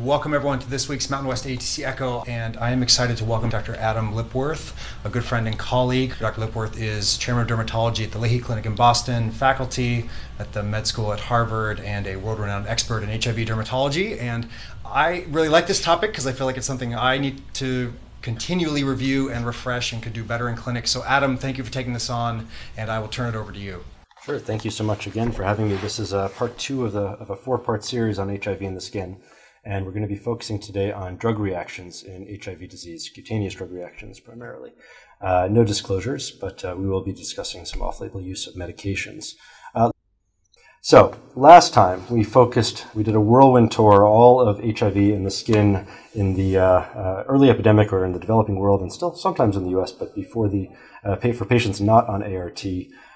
Welcome everyone to this week's Mountain West AETC Echo, and I am excited to welcome Dr. Adam Lipworth, a good friend and colleague. Dr. Lipworth is chairman of dermatology at the Lahey Clinic in Boston, faculty at the med school at Harvard, and a world-renowned expert in HIV dermatology. And I really like this topic because I feel like it's something I need to continually review and refresh and could do better in clinic. So Adam, thank you for taking this on, and I will turn it over to you. Sure. Thank you so much again for having me. This is uh, part two of, the, of a four-part series on HIV in the skin. And we're going to be focusing today on drug reactions in HIV disease, cutaneous drug reactions primarily. Uh, no disclosures, but uh, we will be discussing some off label use of medications. Uh, so, last time we focused, we did a whirlwind tour, all of HIV in the skin in the uh, uh, early epidemic or in the developing world, and still sometimes in the US, but before the, uh, pay for patients not on ART.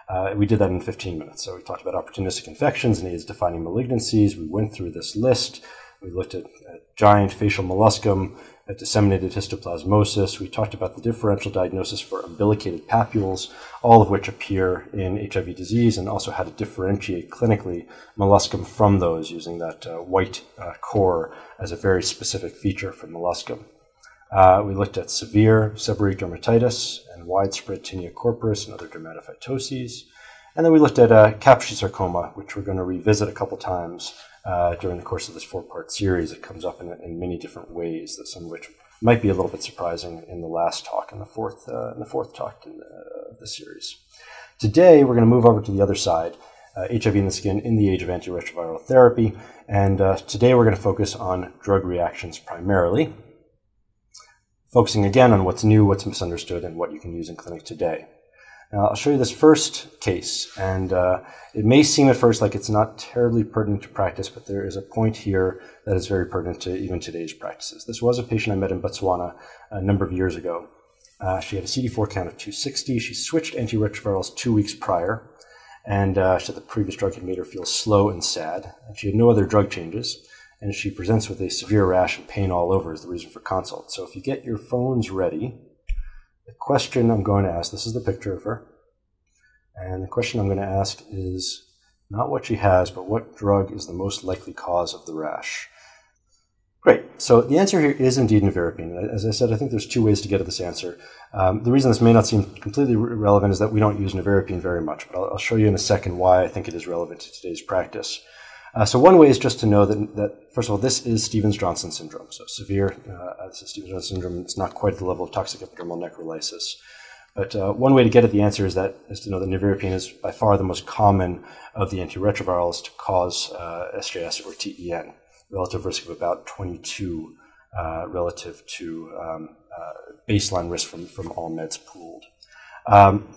Uh, we did that in 15 minutes. So we talked about opportunistic infections and AIDS defining malignancies. We went through this list. We looked at, at giant facial molluscum, at disseminated histoplasmosis. We talked about the differential diagnosis for umbilicated papules, all of which appear in HIV disease, and also how to differentiate clinically molluscum from those using that uh, white uh, core as a very specific feature for molluscum. Uh, we looked at severe seborrheic dermatitis and widespread tinea corporis and other dermatophytoses. And then we looked at uh, Kaposi sarcoma, which we're going to revisit a couple times uh, during the course of this four-part series. It comes up in, in many different ways, That some of which might be a little bit surprising in the last talk and the fourth, uh, in the fourth talk in the, the series. Today, we're going to move over to the other side, uh, HIV in the skin in the age of antiretroviral therapy. And uh, today, we're going to focus on drug reactions primarily, focusing again on what's new, what's misunderstood, and what you can use in clinic today. Now, I'll show you this first case, and uh, it may seem at first like it's not terribly pertinent to practice, but there is a point here that is very pertinent to even today's practices. This was a patient I met in Botswana a number of years ago. Uh, she had a CD4 count of 260. She switched antiretrovirals two weeks prior, and uh, she said the previous drug had made her feel slow and sad. And she had no other drug changes, and she presents with a severe rash and pain all over as the reason for consult. So if you get your phones ready, the question I'm going to ask, this is the picture of her, and the question I'm going to ask is not what she has, but what drug is the most likely cause of the rash? Great. So the answer here is indeed nevirapine. As I said, I think there's two ways to get at this answer. Um, the reason this may not seem completely relevant is that we don't use nevirapine very much, but I'll, I'll show you in a second why I think it is relevant to today's practice. Uh, so one way is just to know that, that first of all, this is Stevens-Johnson syndrome. So severe, uh, this is Stevens-Johnson syndrome. It's not quite at the level of toxic epidermal necrolysis. But uh, one way to get at the answer is that is to know that nevirapine is by far the most common of the antiretrovirals to cause uh, SJS or TEN, relative risk of about 22 uh, relative to um, uh, baseline risk from, from all meds pooled. Um,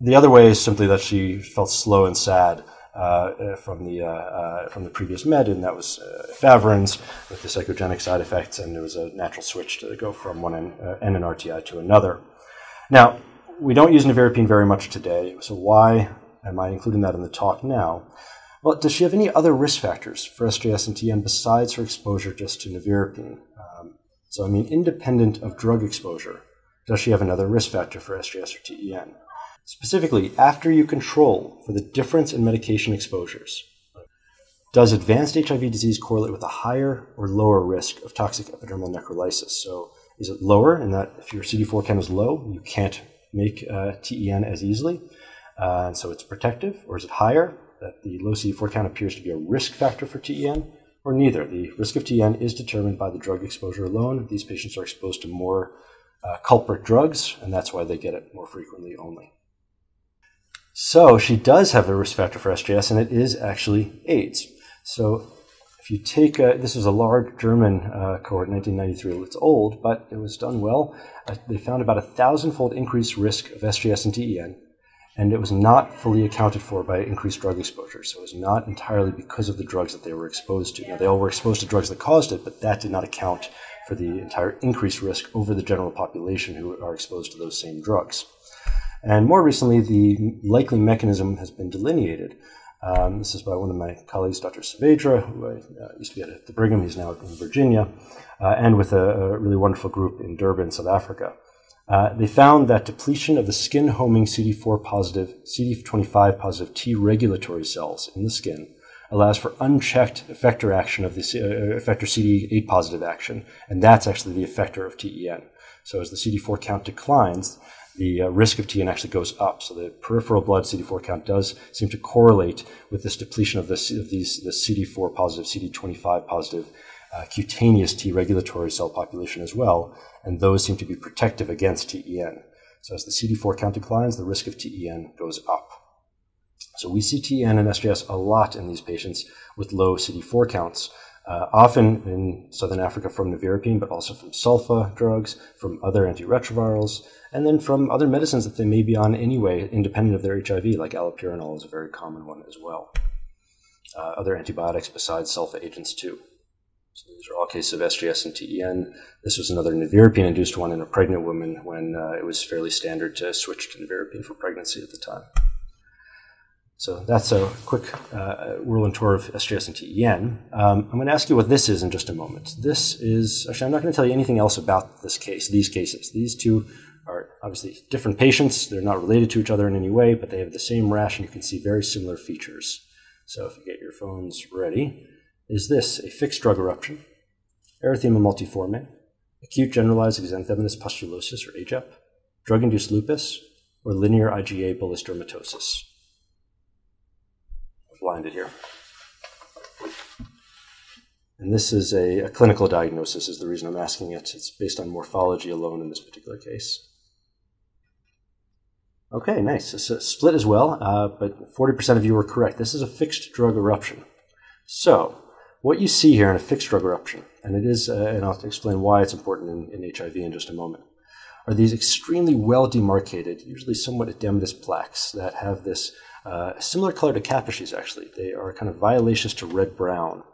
the other way is simply that she felt slow and sad uh, from the uh, uh, from the previous med, and that was efavirenz with the psychogenic side effects, and there was a natural switch to go from one N, NNRTI to another. Now, we don't use nevirapine very much today, so why am I including that in the talk now? Well, does she have any other risk factors for SJS and TEN besides her exposure just to nevirapine? Um, so, I mean, independent of drug exposure, does she have another risk factor for SJS or TEN? Specifically, after you control for the difference in medication exposures, does advanced HIV disease correlate with a higher or lower risk of toxic epidermal necrolysis? So, is it lower in that if your CD4 count is low, you can't make uh, TEN as easily, uh, so it's protective? Or is it higher, that the low CD4 count appears to be a risk factor for TEN? Or neither. The risk of TEN is determined by the drug exposure alone. These patients are exposed to more uh, culprit drugs, and that's why they get it more frequently only. So she does have a risk factor for SJS, and it is actually AIDS. So if you take a, this was a large German uh, cohort, 1993. It's old, but it was done well. Uh, they found about a thousand-fold increased risk of SJS and TEN, and it was not fully accounted for by increased drug exposure. So it was not entirely because of the drugs that they were exposed to. Now they all were exposed to drugs that caused it, but that did not account for the entire increased risk over the general population who are exposed to those same drugs. And more recently, the likely mechanism has been delineated. Um, this is by one of my colleagues, Dr. Saavedra, who I uh, used to be at the Brigham. He's now in Virginia, uh, and with a, a, really wonderful group in Durban, South Africa. Uh, they found that depletion of the skin homing CD4 positive, CD25 positive T regulatory cells in the skin allows for unchecked effector action of the uh, effector CD8 positive action, and that's actually the effector of TEN. So as the CD4 count declines, the uh, risk of TEN actually goes up. So the peripheral blood CD4 count does seem to correlate with this depletion of, the, of these the CD4 positive, CD25 positive uh, cutaneous T regulatory cell population as well, and those seem to be protective against TEN. So as the CD4 count declines, the risk of TEN goes up. So we see TEN and SJS a lot in these patients with low CD4 counts, uh, often in Southern Africa from nevirapine, but also from sulfa drugs, from other antiretrovirals, and then from other medicines that they may be on anyway, independent of their HIV, like allopurinol is a very common one as well. Uh, other antibiotics besides sulfa agents too. So these are all cases of SJS and TEN. This was another nevirapine-induced one in a pregnant woman when uh, it was fairly standard to switch to nevirapine for pregnancy at the time. So that's a quick uh, whirlwind tour of SJS and TEN. Um, I'm going to ask you what this is in just a moment. This is, actually, I'm not going to tell you anything else about this case, these cases. These two are obviously different patients. They're not related to each other in any way, but they have the same rash, and you can see very similar features. So if you get your phones ready, is this a fixed drug eruption, erythema multiforme, acute generalized exanthematous pustulosis, or AGEP, drug-induced lupus, or linear IgA bullous dermatosis? Blinded here. And this is a, a, clinical diagnosis, is the reason I'm asking it. It's based on morphology alone in this particular case. Okay, nice. It's split as well, uh, but 40% of you were correct. This is a fixed drug eruption. So, what you see here in a fixed drug eruption, and it is, uh, and I'll explain why it's important in, in HIV in just a moment, are these extremely well demarcated, usually somewhat edematous plaques that have this uh, similar color to Kaposi's, actually. They are kind of violaceous to red brown,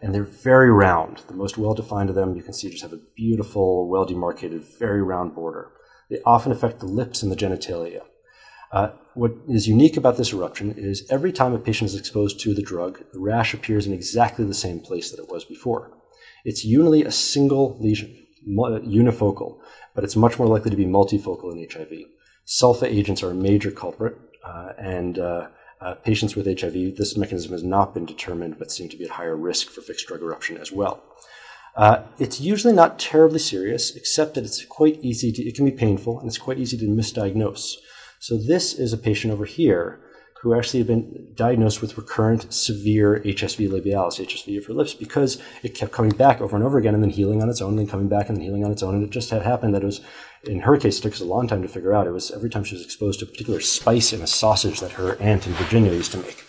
and they're very round. The most well defined of them, you can see, just have a beautiful, well demarcated, very round border. They often affect the lips and the genitalia. Uh, what is unique about this eruption is every time a patient is exposed to the drug, the rash appears in exactly the same place that it was before. It's usually a single lesion, unifocal, but it's much more likely to be multifocal in HIV. Sulfa agents are a major culprit, uh, and uh, uh, patients with HIV, this mechanism has not been determined, but seem to be at higher risk for fixed drug eruption as well. Uh, it's usually not terribly serious, except that it's quite easy to, it can be painful and it's quite easy to misdiagnose. So this is a patient over here who actually had been diagnosed with recurrent severe HSV labialis, HSV for lips, because it kept coming back over and over again and then healing on its own, and then coming back and then healing on its own. And it just had happened that it was, in her case, it took us a long time to figure out. It was every time she was exposed to a particular spice in a sausage that her aunt in Virginia used to make.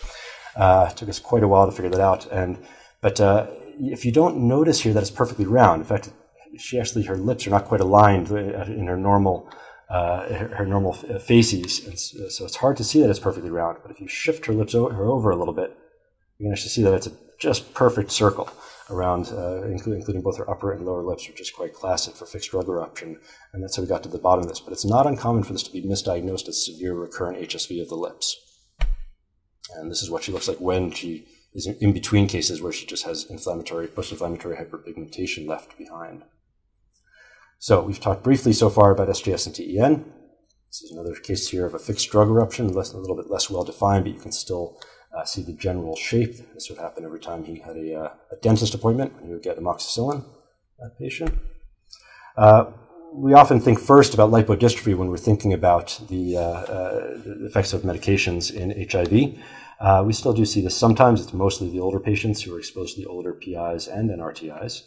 Uh, it took us quite a while to figure that out. And but uh, if you don't notice here that it's perfectly round, in fact, she actually her lips are not quite aligned in her normal uh, her, normal uh, faces. And so it's hard to see that it's perfectly round. But if you shift her lips her over a little bit, you can actually see that it's a just perfect circle around, uh, including, including both her upper and lower lips, which is quite classic for fixed drug eruption. And that's how we got to the bottom of this. But it's not uncommon for this to be misdiagnosed as severe recurrent HSV of the lips. And this is what she looks like when she is in between cases where she just has inflammatory, post-inflammatory hyperpigmentation left behind. So we've talked briefly so far about SJS and TEN. This is another case here of a fixed drug eruption, less, a little bit less well defined, but you can still uh, see the general shape. This would happen every time he had a, uh, a dentist appointment when he would get amoxicillin, that patient. Uh, we often think first about lipodystrophy when we're thinking about the, uh, uh, the effects of medications in HIV. Uh, we still do see this sometimes. It's mostly the older patients who are exposed to the older PIs and NRTIs.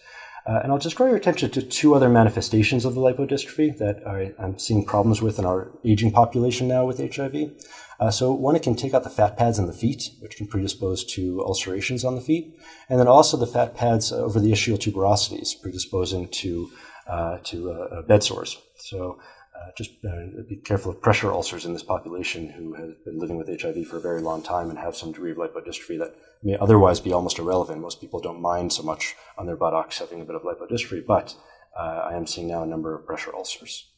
Uh, and I'll just draw your attention to two other manifestations of the lipodystrophy that I, am seeing problems with in our aging population now with HIV. Uh, so one, it can take out the fat pads in the feet, which can predispose to ulcerations on the feet, and then also the fat pads over the ischial tuberosities, predisposing to uh, to bed sores. So uh, just uh, be careful of pressure ulcers in this population who have been living with HIV for a very long time and have some degree of lipodystrophy that may otherwise be almost irrelevant. Most people don't mind so much on their buttocks having a bit of lipodystrophy, but uh, I am seeing now a number of pressure ulcers.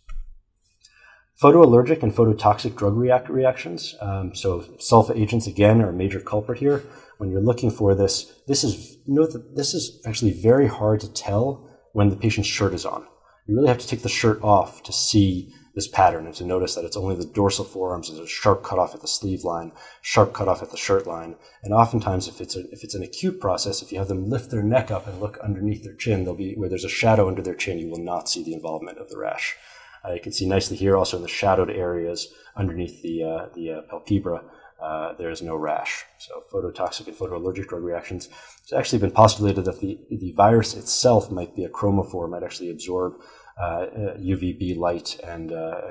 Photoallergic and phototoxic drug react reactions. Um, so sulfa agents again are a major culprit here. When you're looking for this, this is note that this is actually very hard to tell when the patient's shirt is on. You really have to take the shirt off to see this pattern and to notice that it's only the dorsal forearms. There's a sharp cutoff at the sleeve line, sharp cutoff at the shirt line. And oftentimes, if it's, a, if it's an acute process, if you have them lift their neck up and look underneath their chin, they'll be where there's a shadow under their chin, you will not see the involvement of the rash. Uh, you can see nicely here also in the shadowed areas underneath the, uh, the uh, palpebra, uh, there is no rash. So phototoxic and photoallergic drug reactions. It's actually been postulated that the, the virus itself might be a chromophore, might actually absorb UVB uh, light and, uh,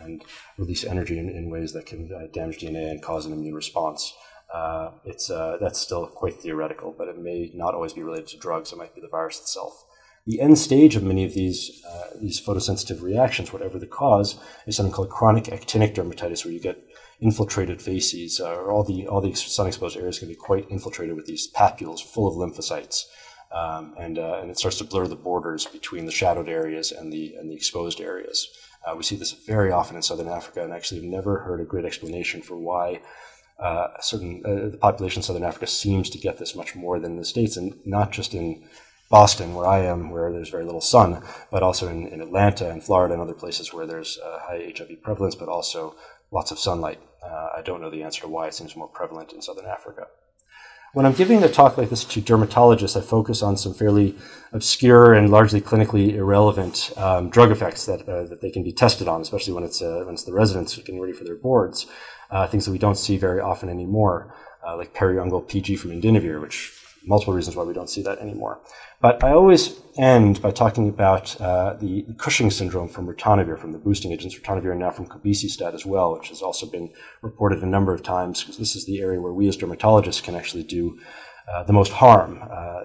and release energy in, in ways that can damage DNA and cause an immune response. Uh, it's uh, that's still quite theoretical, but it may not always be related to drugs. It might be the virus itself. The end stage of many of these, uh, these photosensitive reactions, whatever the cause, is something called chronic actinic dermatitis, where you get infiltrated facies, uh, or all the, all the sun exposed areas can be quite infiltrated with these papules full of lymphocytes. Um, and, uh, and it starts to blur the borders between the shadowed areas and the, and the exposed areas. Uh, we see this very often in southern Africa, and actually have never heard a great explanation for why uh, certain uh, the population of southern Africa seems to get this much more than the states, and not just in Boston, where I am, where there's very little sun, but also in, in Atlanta and Florida and other places where there's uh, high HIV prevalence, but also lots of sunlight. Uh, I don't know the answer to why it seems more prevalent in southern Africa. When I'm giving a talk like this to dermatologists, I focus on some fairly obscure and largely clinically irrelevant um, drug effects that, uh, that they can be tested on, especially when it's, uh, when it's the residents getting ready for their boards, uh, things that we don't see very often anymore, uh, like periungual PG from indinavir, which multiple reasons why we don't see that anymore. But I always end by talking about uh, the Cushing syndrome from ritonavir, from the boosting agents ritonavir, and now from cobicistat as well, which has also been reported a number of times, because this is the area where we as dermatologists can actually do uh, the most harm uh,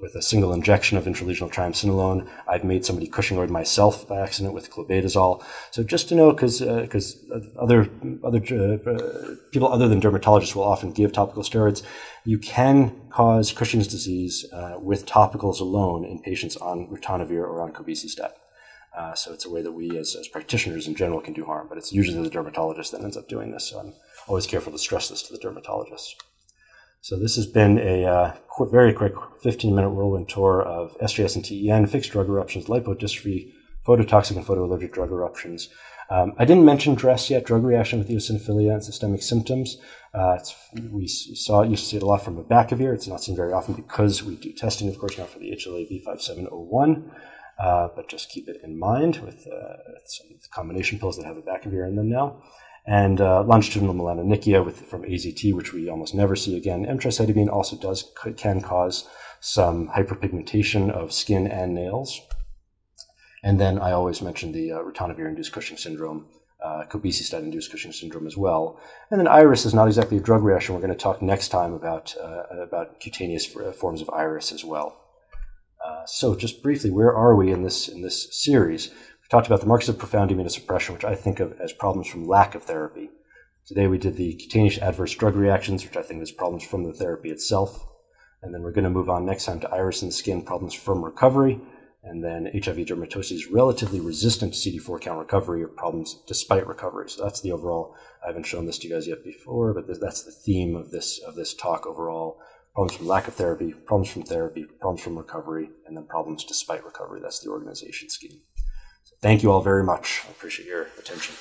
with a single injection of intralesional triamcinolone. I've made somebody Cushingoid myself by accident with clobetasol. So just to know, because because uh, other other uh, people other than dermatologists will often give topical steroids, you can cause Cushing's disease with topicals alone in patients on ritonavir or on cobicistat. Uh, so it's a way that we as, as practitioners in general can do harm, but it's usually the dermatologist that ends up doing this. So I'm always careful to stress this to the dermatologist. So this has been a uh, qu- very quick 15-minute whirlwind tour of SJS and TEN, fixed drug eruptions, lipodystrophy, phototoxic and photoallergic drug eruptions. Um, I didn't mention DRESS yet, drug reaction with eosinophilia and systemic symptoms. Uh, we saw it, used to see it a lot from the abacavir. It's not seen very often because we do testing, of course, now for the HLA B5701. Uh, but just keep it in mind with uh, some of the combination pills that have abacavir in them now and uh, longitudinal melanonychia with, from AZT, which we almost never see again. Emtricitabine also does can cause some hyperpigmentation of skin and nails. And then I always mention the uh, ritonavir-induced Cushing syndrome, uh, cobicistat-induced Cushing syndrome as well. And then IRIS is not exactly a drug reaction. We're going to talk next time about, uh, about cutaneous forms of IRIS as well. Uh, so just briefly, where are we in this, in this series? We talked about the markers of profound immunosuppression, which I think of as problems from lack of therapy. Today we did the cutaneous adverse drug reactions, which I think is problems from the therapy itself. And then we're going to move on next time to IRIS and skin problems from recovery. And then HIV dermatoses relatively resistant to CD4 count recovery or problems despite recovery. So that's the overall. I haven't shown this to you guys yet before, but that's the theme of this of this talk overall. Problems from lack of therapy, problems from therapy, problems from recovery, and then problems despite recovery. That's the organization scheme. Thank you all very much. I appreciate your attention.